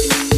you